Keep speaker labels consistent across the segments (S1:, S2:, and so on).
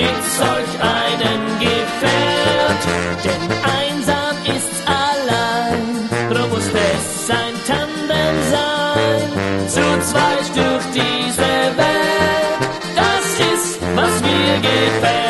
S1: mit solch einem Gefährt. Denn einsam ist's allein, robust lässt sein Tandem sein. Zu zweit durch diese Welt, das ist, was mir gefällt.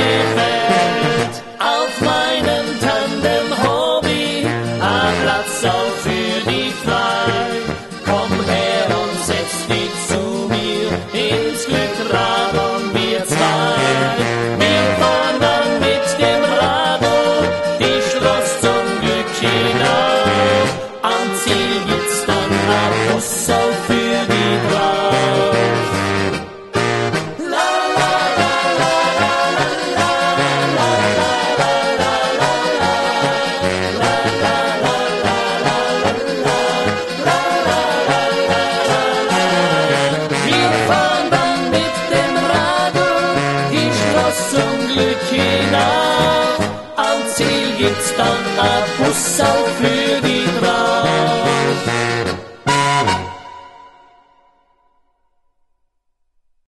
S1: gefällt auf meinem Tandem Hobby, am Platz auf ihr. gibt's dann ein Bussau für die